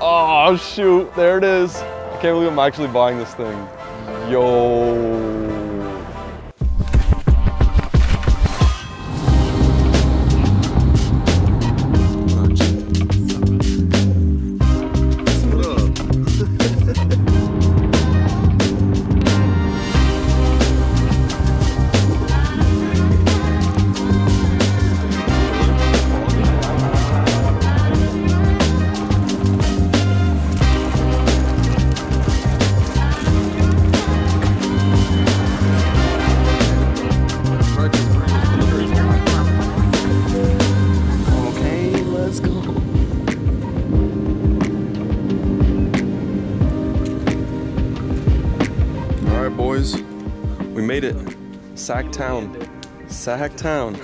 Oh, shoot. There it is. I can't believe I'm actually buying this thing. Yo. Made it. Sac Town. Sac Town.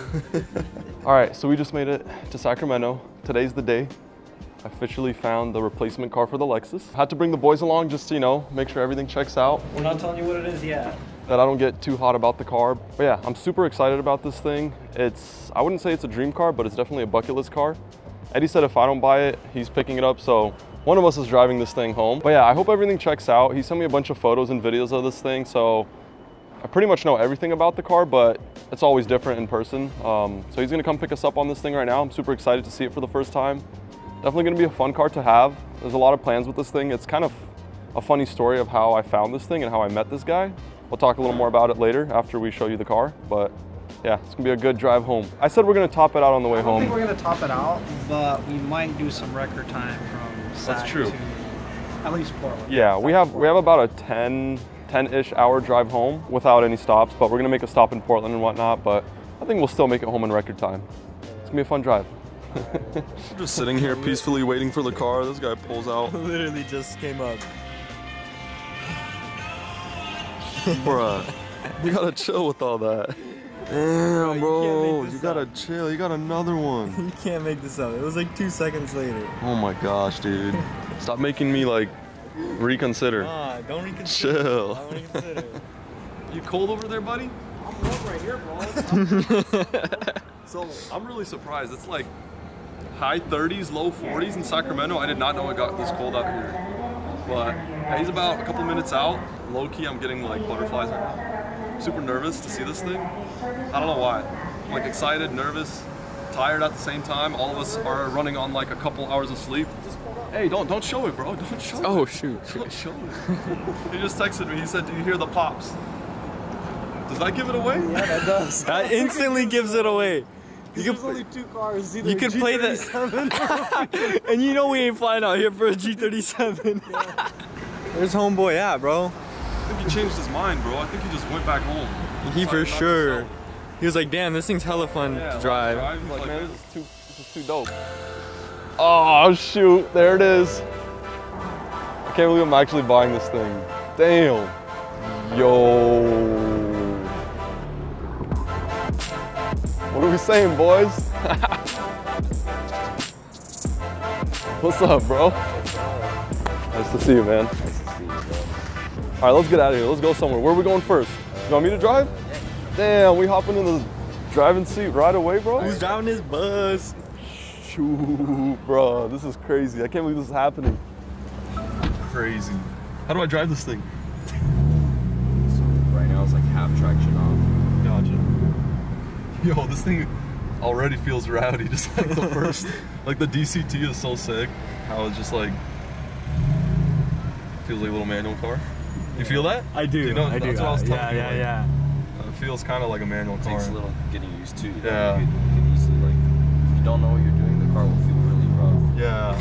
All right, so we just made it to Sacramento. Today's the day. I officially found the replacement car for the Lexus. Had to bring the boys along just to, you know, make sure everything checks out. We're not telling you what it is yet. that I don't get too hot about the car. But yeah, I'm super excited about this thing. It's, I wouldn't say it's a dream car, but it's definitely a bucket list car. Eddie said if I don't buy it, he's picking it up. So one of us is driving this thing home. But yeah, I hope everything checks out. He sent me a bunch of photos and videos of this thing. So I pretty much know everything about the car, but it's always different in person. Um, so he's gonna come pick us up on this thing right now. I'm super excited to see it for the first time. Definitely gonna be a fun car to have. There's a lot of plans with this thing. It's kind of a funny story of how I found this thing and how I met this guy. We'll talk a little more about it later after we show you the car, but yeah, it's gonna be a good drive home. I said we're gonna top it out on the way home. I don't think we're gonna top it out, but we might do some record time from Sac true. to at least Portland. Yeah, we have we have about a 10 10-ish hour drive home without any stops, but we're gonna make a stop in Portland and whatnot, but I think we'll still make it home in record time. It's gonna be a fun drive. Just sitting here peacefully waiting for the car. This guy pulls out. Literally just came up. Bruh, you gotta chill with all that. Damn, you bro, can't you gotta up. chill. You got another one. You can't make this up. It was like two seconds later. Oh my gosh, dude. Stop making me like reconsider. Ah, don't reconsider. Chill. Don't reconsider. You cold over there, buddy? I'm cold right here, bro. So I'm really surprised. It's like high 30s, low 40s in Sacramento. I did not know it got this cold out here. But yeah, he's about a couple minutes out. Low key, I'm getting like butterflies right now. Super nervous to see this thing. I don't know why. I'm like excited, nervous, tired at the same time. All of us are running on like a couple hours of sleep. Hey, don't don't show it, bro. Don't show it. oh shoot. Don't show it. he just texted me. He said, "Do you hear the pops?" Does that give it away? yeah, that does. That instantly gives it away. You There's can, only two cars. Either you can play that. and you know we ain't flying out here for a G37. Where's homeboy at, bro? I think he changed his mind, bro. I think he just went back home. He for Decided not to sure. He was like, damn, this thing's hella fun Yeah, to drive. He's like, man, this is too, this is too dope. Oh shoot, there it is. I can't believe I'm actually buying this thing. Damn. Yo. What are we saying, boys? What's up, bro? Nice to see you, man. All right, let's get out of here. Let's go somewhere. Where are we going first? You want me to drive? Damn, we hopping in the driving seat right away, bro? Who's driving this bus? Shoot, bro, this is crazy. I can't believe this is happening. Crazy. How do I drive this thing? Right now it's like half traction off. Gotcha. Yo, this thing already feels rowdy. Just like the first, like the DCT is so sick. How it's just like feels like a little manual car. You feel that? I do. You know, I do. what I was yeah, telling you, yeah, like, yeah. It feels kind of like a manual car. Takes a little getting used to. You know, Yeah. You could, you could easily like, if you don't know what you're doing, the car will feel really rough. Yeah.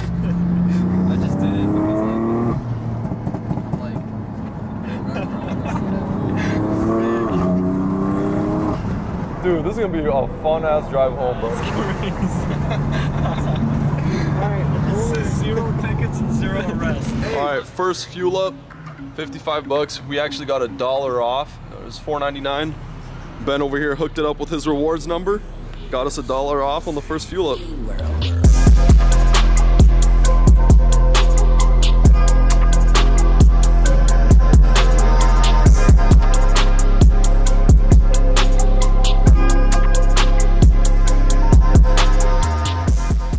I just did it because like, like. Dude, this is gonna be a fun ass drive home, bro. Zero tickets and zero arrests. All right, first fuel up, 55 bucks. We actually got a dollar off. It was 4.99. Ben over here hooked it up with his rewards number. Got us a dollar off on the first fuel up.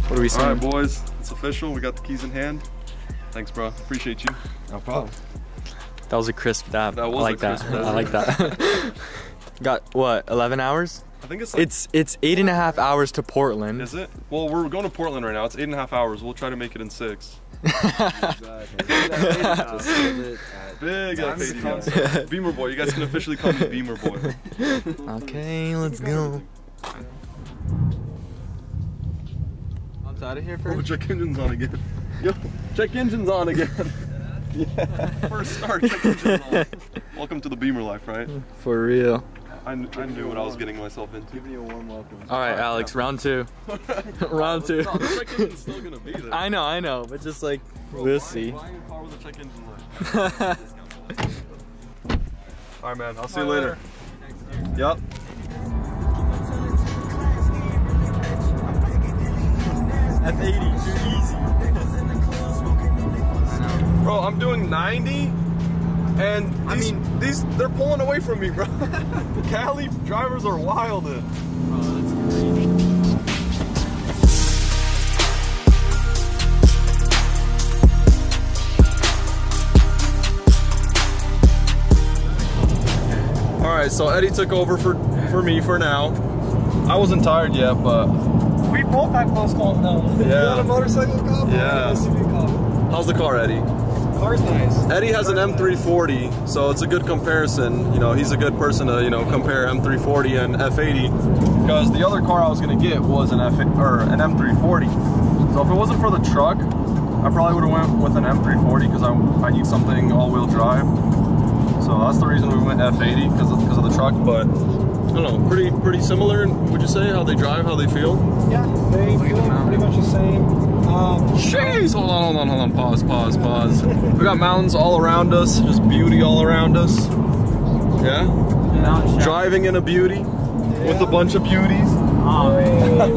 What are we All saying? right, boys, it's official. We got the keys in hand. Thanks, bro. Appreciate you. No problem. That was a crisp dab. That was I a like that. crisp dab. I like that. Got what? 11 hours? I think it's like, It's it's eight and a half hours to Portland. is it? Well, we're going to Portland right now. It's eight and a half hours. We'll try to make it in six. Big F80. Beamer boy. You guys can officially call me Beamer boy. Okay, let's go. I'm out of here Oh, check engines on again. Yo, check engines on again. yeah. First start, check engines on. Welcome to the Beamer life, right? For real. I, kn- I knew what I was getting myself into. Give me a warm welcome. All right, Alex, round two. round two. No, the check engine's still gonna be there. I know, I know, but just like Bro, we'll buying- see. Buying a car check engine light. All right, man. I'll see you later. Yep. F80, too easy. Bro, I'm doing 90, and these, I mean- these they're pulling away from me, bro. The Cali drivers are wild. All right, so Eddie took over for for me for now. I wasn't tired yet, but We both had close calls now. Yeah. a motorcycle cop? Yeah. How's the car, Eddie? Car's nice. Eddie has an M340, so it's a good comparison. You know, he's a good person to you know compare M340 and F80 because the other car I was gonna get was an F or an M340. So if it wasn't for the truck, I probably would have went with an M340 because I, I need something all-wheel drive. So that's the reason we went F80 because of, because of the truck. But I don't know, pretty pretty similar. Would you say how they drive, how they feel? Yeah, they feel pretty much the same. Jeez, hold on, hold on, hold on. Pause, pause, pause. we got mountains all around us, just beauty all around us. Yeah. Driving in a beauty with a bunch of beauties. Oh, man.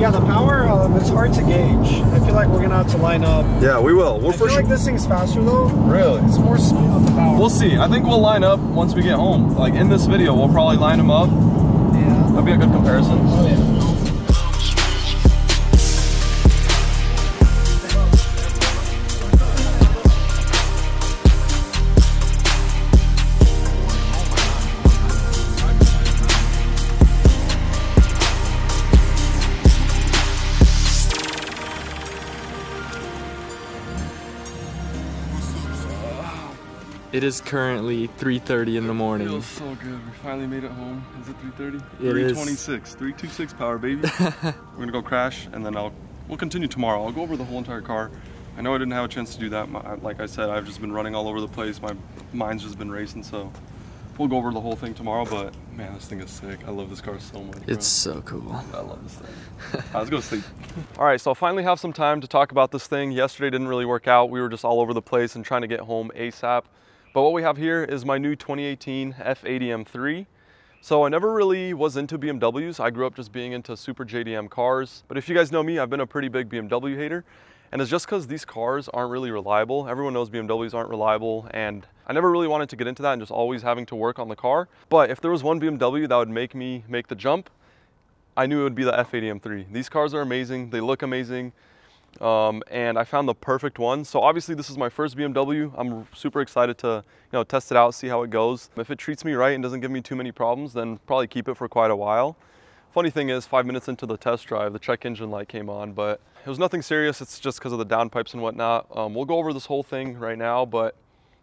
yeah, the power, um, it's hard to gauge. I feel like we're gonna have to line up. Yeah, we will. We're I feel sure. like this thing's faster though. really. It's more speed of the power. We'll see. I think we'll line up once we get home. Like in this video, we'll probably line them up. yeah. That'll be a good comparison. Oh yeah. It is currently 3:30 in the morning. It feels so good. We finally made it home. Is it 3:30? It is. 326. 326 power, baby. We're gonna go crash, and then I'll we'll continue tomorrow. I'll go over the whole entire car. I know I didn't have a chance to do that. My, like I said, I've just been running all over the place. My mind's just been racing, so we'll go over the whole thing tomorrow. But man, this thing is sick. I love this car so much. bro. It's so cool. I love this thing. Right, let's go to sleep. All right, so I finally have some time to talk about this thing. Yesterday didn't really work out. We were just all over the place and trying to get home ASAP. But what we have here is my new 2018 F80 M3. So I never really was into BMWs. I grew up just being into super JDM cars. But if you guys know me, I've been a pretty big BMW hater. And it's just because these cars aren't really reliable. Everyone knows BMWs aren't reliable. And I never really wanted to get into that and just always having to work on the car. But if there was one BMW that would make me make the jump, I knew it would be the F80 M3. These cars are amazing. They look amazing. Um, and I found the perfect one. So obviously this is my first BMW. I'm super excited to, you know, test it out, see how it goes. If it treats me right and doesn't give me too many problems, then probably keep it for quite a while. Funny thing is, five minutes into the test drive, the check engine light came on, but it was nothing serious. It's just because of the downpipes and whatnot. Um, we'll go over this whole thing right now, but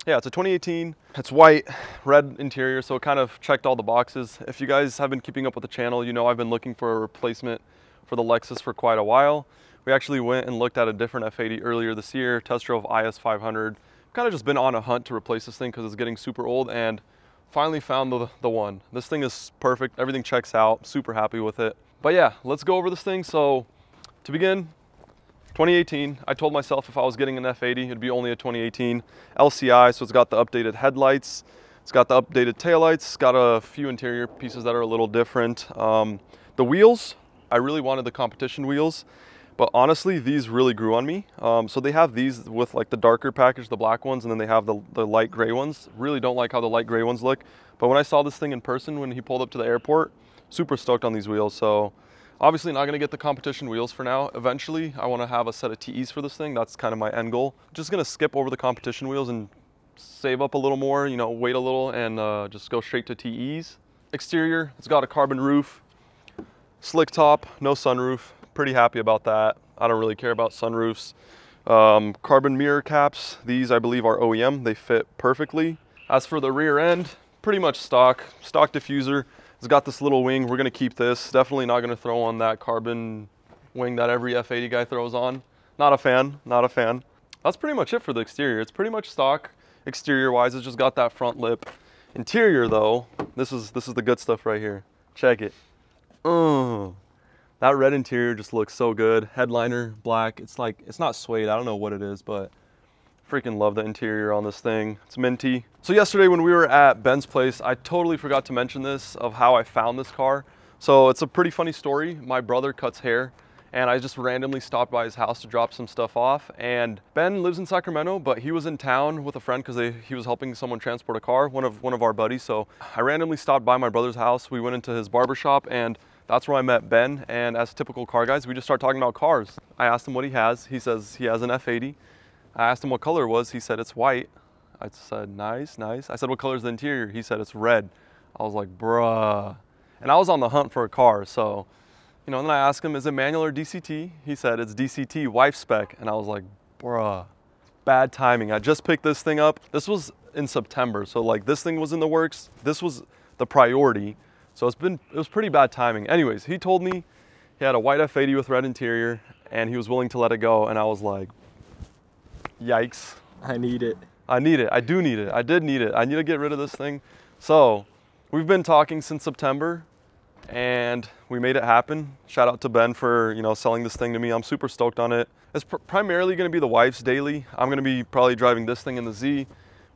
yeah, it's a 2018. It's white, red interior, so it kind of checked all the boxes. If you guys have been keeping up with the channel, you know I've been looking for a replacement for the Lexus for quite a while. We actually went and looked at a different F80 earlier this year, test drove IS 500. Kind of just been on a hunt to replace this thing because it's getting super old and finally found the, the one. This thing is perfect, everything checks out, super happy with it. But yeah, let's go over this thing. So to begin, 2018, I told myself if I was getting an F80, it'd be only a 2018 LCI. So it's got the updated headlights, it's got the updated taillights, it's got a few interior pieces that are a little different. Um, the wheels, I really wanted the competition wheels, but honestly, these really grew on me. Um, so they have these with like the darker package, the black ones, and then they have the, the light gray ones. Really don't like how the light gray ones look. But when I saw this thing in person, when he pulled up to the airport, super stoked on these wheels. So Obviously not gonna get the competition wheels for now. Eventually, I wanna have a set of TEs for this thing. That's kind of my end goal. Just gonna skip over the competition wheels and save up a little more, you know, wait a little and uh, just go straight to TEs. Exterior, it's got a carbon roof, slick top, no sunroof. Pretty happy about that. I don't really care about sunroofs. Um, carbon mirror caps, these I believe are OEM. They fit perfectly. As for the rear end, pretty much stock, stock diffuser. It's got this little wing. We're gonna keep this. Definitely not gonna throw on that carbon wing that every F80 guy throws on. Not a fan, not a fan. That's pretty much it for the exterior. It's pretty much stock exterior wise. It's just got that front lip. Interior though, this is this is the good stuff right here. Check it. Oh, that red interior just looks so good. Headliner black. It's like it's not suede. I don't know what it is, but freaking love the interior on this thing. It's minty. So yesterday when we were at Ben's place, I totally forgot to mention this of how I found this car. So it's a pretty funny story. My brother cuts hair and I just randomly stopped by his house to drop some stuff off. And Ben lives in Sacramento, but he was in town with a friend because he was helping someone transport a car, one of one of our buddies. So I randomly stopped by my brother's house. We went into his barber shop and that's where I met Ben. And as typical car guys, we just start talking about cars. I asked him what he has. He says he has an F80. I asked him what color it was. He said it's white. I said, nice, nice. I said, what color is the interior? He said, it's red. I was like, bruh. And I was on the hunt for a car, so you know, and then I asked him, is it manual or DCT? He said, it's DCT, wife spec. And I was like, bruh, bad timing. I just picked this thing up. This was in September. So like this thing was in the works. This was the priority. So it's been, it was pretty bad timing. Anyways, he told me he had a white F80 with red interior and he was willing to let it go. And I was like, yikes. I need it. I need it. I do need it. I did need it. I need to get rid of this thing. So we've been talking since September and we made it happen. Shout out to Ben for you know selling this thing to me. I'm super stoked on it. It's pr primarily going to be the wife's daily. I'm going to be probably driving this thing in the Z.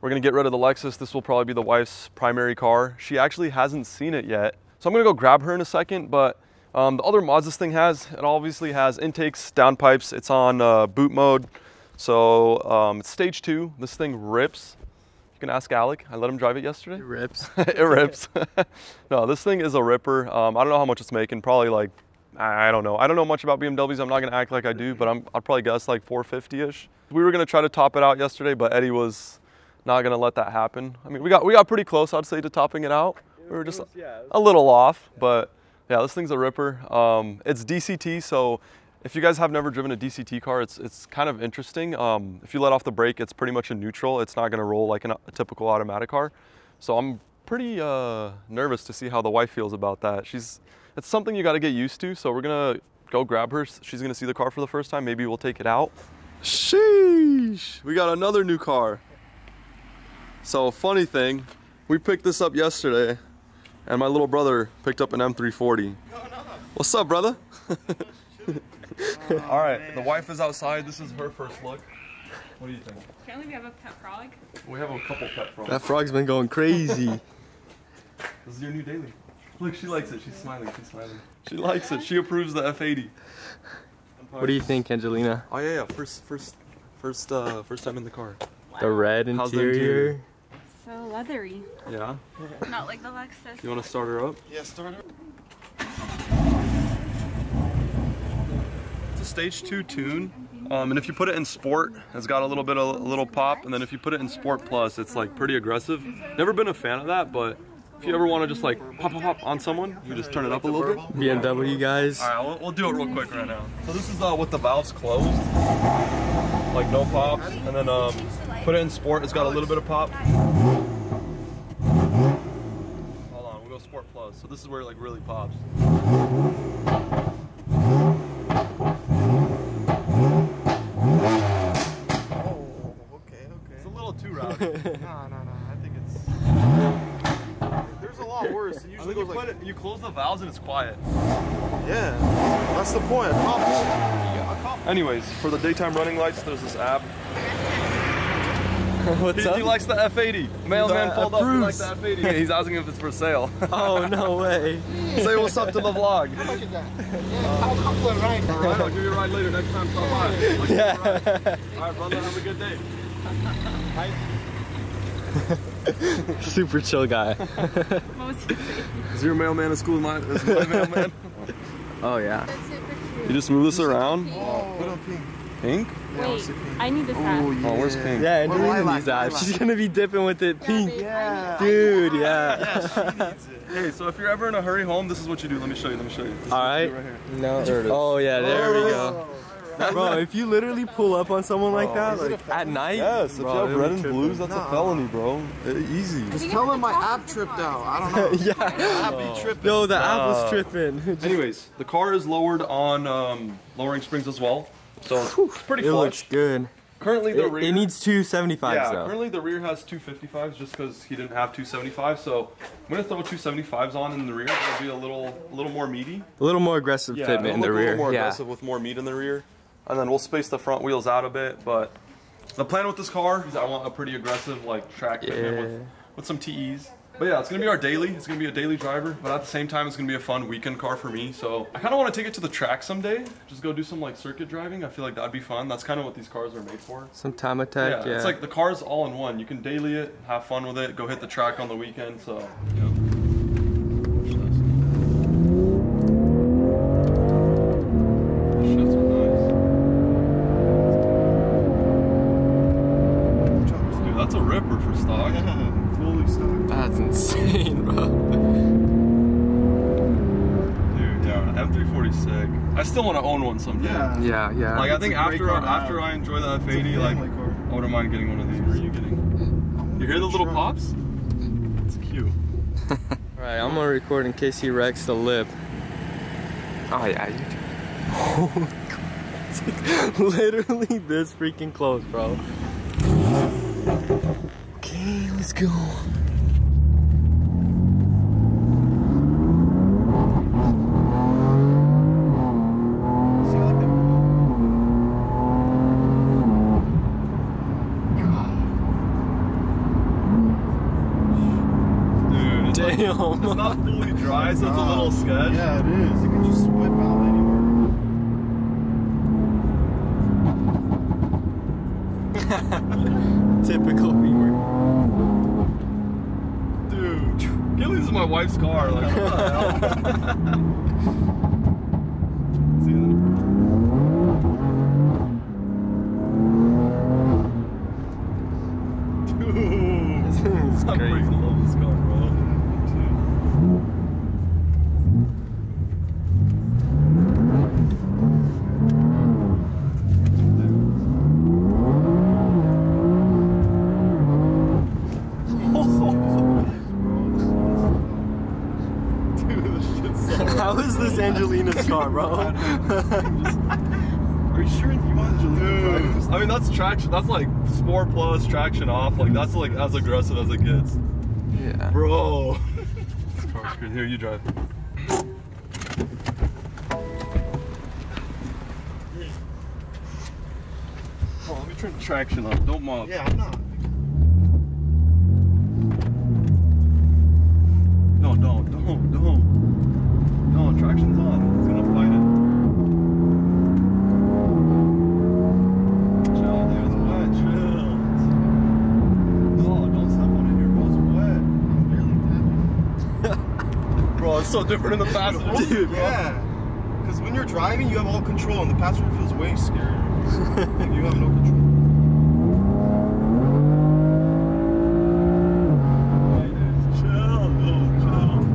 We're going to get rid of the Lexus. This will probably be the wife's primary car. She actually hasn't seen it yet. So I'm going to go grab her in a second, but um, the other mods this thing has, it obviously has intakes, downpipes. It's on uh, boot mode. So um, it's stage two. This thing rips You can ask Alec. I let him drive it yesterday. It rips. it rips. no, this thing is a ripper. Um, I don't know how much it's making. Probably like, I don't know. I don't know much about BMWs. I'm not gonna act like I do, but I'm, I'd probably guess like 450-ish. We were gonna try to top it out yesterday, but Eddie was not gonna let that happen. I mean, we got we got pretty close, I'd say, to topping it out. We were just a little off, but yeah, this thing's a ripper. Um, it's DCT, so if you guys have never driven a DCT car, it's, it's kind of interesting. Um, if you let off the brake, it's pretty much in neutral. It's not gonna roll like an, a typical automatic car. So I'm pretty uh, nervous to see how the wife feels about that. She's, it's something you gotta get used to. So we're gonna go grab her. She's gonna see the car for the first time. Maybe we'll take it out. Sheesh, we got another new car. So funny thing, we picked this up yesterday and my little brother picked up an M340. What's up, brother? All right, the wife is outside. This is her first look. What do you think? Apparently we have a pet frog. We have a couple pet frogs. That frog's been going crazy. this is your new daily. Look, she likes it. She's smiling. She's smiling. She likes it. She approves the F80. What do you think, Angelina? Oh yeah, yeah. First, first, first, uh, first time in the car. The red How's the interior. Interior? So leathery. Yeah. Not like the Lexus. You want to start her up? Yeah, start her. It's a stage two tune. Um, and if you put it in sport, it's got a little bit of a little pop. And then if you put it in sport plus, it's like pretty aggressive. Never been a fan of that, but if you ever want to just like pop, pop, pop on someone, you just turn it up a little bit. BMW guys. All right, we'll, we'll do it real quick right now. So this is uh, with the valves closed, like no pops, and then um, put it in sport. It's got a little bit of pop. Hold on, we'll go sport plus. So this is where it like really pops. Oh, okay, okay. It's a little too rowdy. no, no, no. I think it's. There's a lot worse. It usually goes you, like. it, you close the valves and it's quiet. Yeah, that's the point. Anyways, for the daytime running lights, there's this app. What's He, up? he likes the F80. Mailman He's, uh, pulled up. He likes the F80. He's asking if it's for sale. oh no way. Say what's up to the vlog. Much is that? Yeah, I'll come for a ride. All right, I'll give you a ride later. Next time, stop by. I'll give you a Yeah. ride. All right, brother. Have a good day. Super chill guy. What was he saying? Is your mailman as cool as my, as my mailman? Oh yeah. That's super cute. You just move this around. Oh, put on pink. Pink? Wait, I need this app. Oh, yeah. Oh, where's pink? Yeah, Or Angelina lilac, needs that. lilac. She's gonna be dipping with it pink. Yeah. Dude, yeah. Hey, so if you're ever in a hurry home, this is what you do. Let me show you. Let me show you. This is All what you right. here. No. There it is. Oh yeah, there we go. Bro, if you literally pull up on someone like that, like at night, Yes, if bro, you have red and blues, that's a felony, bro. Uh, easy. Just tell them my app tripped out. I don't know. yeah. App be tripping. Yo, the app was tripping. Anyways, the car is lowered on um, lowering springs as well, so it's pretty It looks good. Currently, the It, rear. it needs two 75s yeah, though. currently the rear has 255s just because he didn't have two 75s. So I'm gonna throw 275s on in the rear. It'll be a little, a little more meaty. A little more aggressive Yeah, fitment in it'll the look a rear. little more yeah. aggressive with more meat in the rear, and then we'll space the front wheels out a bit. But the plan with this car is I want a pretty aggressive like track fitment Yeah. with, with some TEs. But yeah, it's gonna be our daily. It's gonna be a daily driver, but at the same time, it's gonna be a fun weekend car for me. So I kind of want to take it to the track someday. Just go do some like circuit driving. I feel like that'd be fun. That's kind of what these cars are made for. Some time attack. Yeah. it's like the car's all in one. You can daily it, have fun with it, go hit the track on the weekend. So, you know. Still want to own one someday. Yeah. Yeah, yeah. Like I think after car after. I enjoy the It's a F80, like car. I wouldn't mind getting one of these. What are you getting? You hear the little pops? It's cute. Alright, I'm gonna record in case he wrecks the lip. Oh yeah, you do. Oh my god. It's like literally this freaking close, bro. Okay, let's go. See, I like that. Dude, it's, like- Damn. it's not so it's a little sketch. Yeah, it is. It can just whip out anywhere. Typical Beamer. Dude, Gilly's is my wife's car. Like, what the hell? See that? Dude, This is I crazy. freaking love this car, bro. Dude, this shit's so How is this Angelina's car, bro? Are you sure you want Angelina driving this? I mean, that's traction. That's like Sport Plus, traction off. Like that's like as aggressive as it gets, yeah. bro. this car's good. Here, you drive. Oh, let me turn the traction up. Don't mob. Yeah, I'm not. No, don't, don't, don't. No, traction's on. It's gonna fight it. Chill, dude. It's wet. Chill. No, don't step on it here, bro. It's wet. I'm barely tapping. Bro, it's so different in the passenger. Dude, yeah. Because when you're driving, you have all control, and the passenger feels way scarier. you have no control. Chill, no, chill.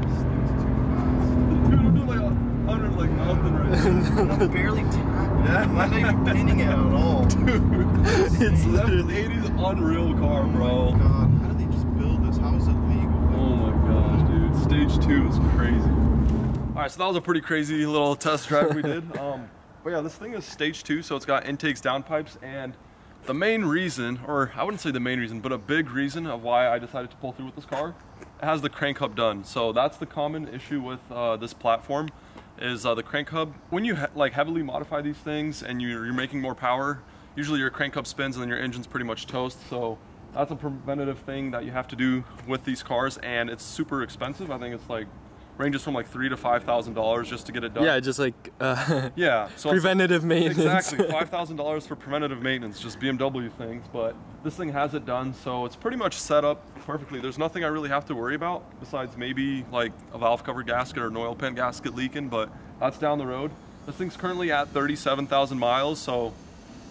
This thing's too fast. Dude, I'm doing like a hundred like nothing right now. I'm barely tapping. Yeah, I'm not even pinning it at all. it's literally 80's unreal car, bro. God, how did they just build this? How is it legal? Oh my gosh, dude. Stage two is crazy. All right, so that was a pretty crazy little test drive we did. Um, but yeah, this thing is stage two, so it's got intakes, downpipes, and the main reason, or I wouldn't say the main reason, but a big reason of why I decided to pull through with this car, it has the crank hub done. So that's the common issue with uh, this platform, is uh, the crank hub. When you like heavily modify these things and you're, you're making more power, usually your crank hub spins and then your engine's pretty much toast. So that's a preventative thing that you have to do with these cars, and it's super expensive. I think it's like ranges from like three to five thousand dollars just to get it done. Yeah, just like uh, yeah. So preventative maintenance. Exactly, five thousand dollars for preventative maintenance, just BMW things. But this thing has it done, so it's pretty much set up perfectly. There's nothing I really have to worry about besides maybe like a valve cover gasket or an oil pan gasket leaking, but that's down the road. This thing's currently at 37,000 miles, so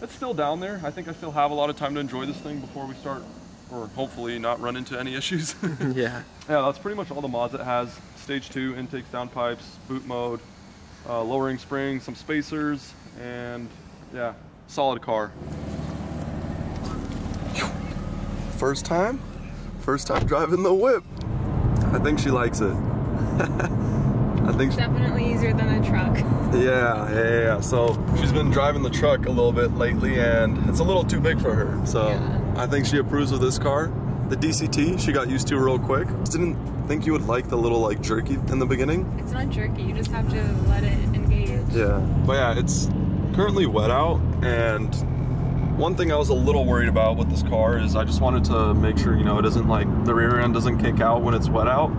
it's still down there. I think I still have a lot of time to enjoy this thing before we start, or hopefully not run into any issues. yeah. Yeah, that's pretty much all the mods it has. Stage two, intakes, downpipes, boot mode, uh, lowering springs, some spacers, and yeah, solid car. First time? First time driving the whip. I think she likes it. I think Definitely easier than a truck. yeah, yeah, yeah. So she's been driving the truck a little bit lately and it's a little too big for her. So Yeah. I think she approves of this car. The DCT, she got used to real quick. Just didn't think you would like the little like jerky in the beginning. It's not jerky. You just have to let it engage. Yeah. But yeah, it's currently wet out and one thing I was a little worried about with this car is I just wanted to make sure, you know, it doesn't like the rear end doesn't kick out when it's wet out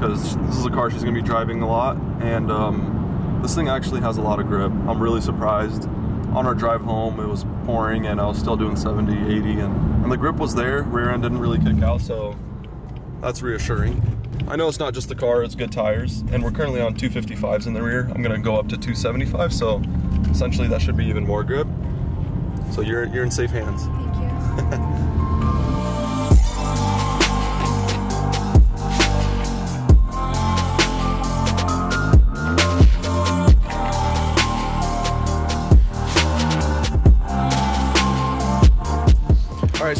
because this is a car she's gonna be driving a lot and um, this thing actually has a lot of grip. I'm really surprised. On our drive home, it was pouring and I was still doing 70, 80 and, and the grip was there. Rear end didn't really kick out, so that's reassuring. I know it's not just the car, it's good tires, and we're currently on 255s in the rear. I'm gonna go up to 275, so essentially that should be even more grip. So you're, you're in safe hands. Thank you.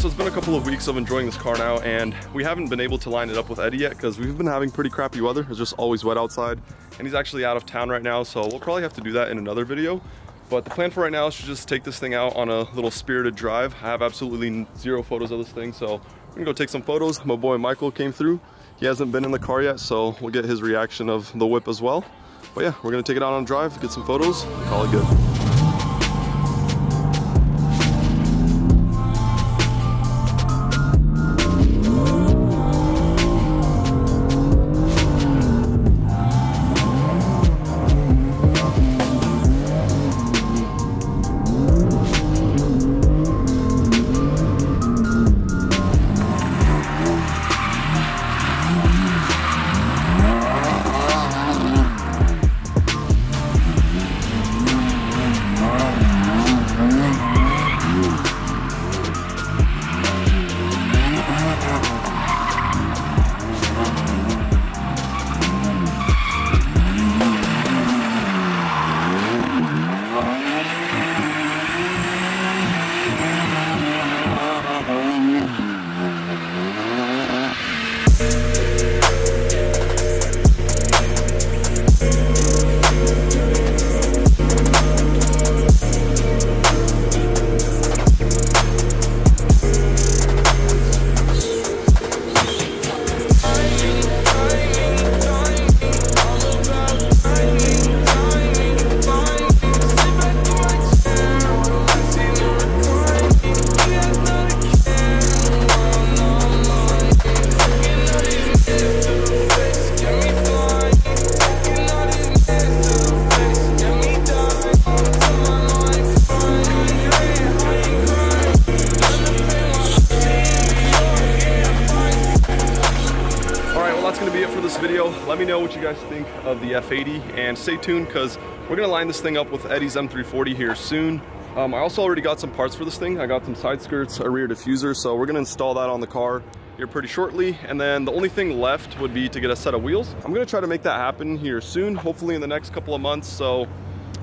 so it's been a couple of weeks of enjoying this car now, and we haven't been able to line it up with Eddie yet because we've been having pretty crappy weather. It's just always wet outside, and he's actually out of town right now, so we'll probably have to do that in another video. But the plan for right now is to just take this thing out on a little spirited drive. I have absolutely zero photos of this thing, so we're gonna go take some photos. My boy Michael came through. He hasn't been in the car yet, so we'll get his reaction of the whip as well. But yeah, we're gonna take it out on a drive, get some photos, call it good. Tuned because we're gonna line this thing up with Eddie's M340 here soon. Um, I also already got some parts for this thing. I got some side skirts, a rear diffuser, so we're gonna install that on the car here pretty shortly. And then the only thing left would be to get a set of wheels. I'm gonna try to make that happen here soon, hopefully in the next couple of months. So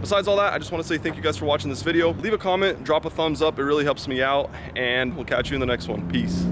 besides all that, I just wanna say thank you guys for watching this video. Leave a comment, drop a thumbs up, it really helps me out, and we'll catch you in the next one. Peace.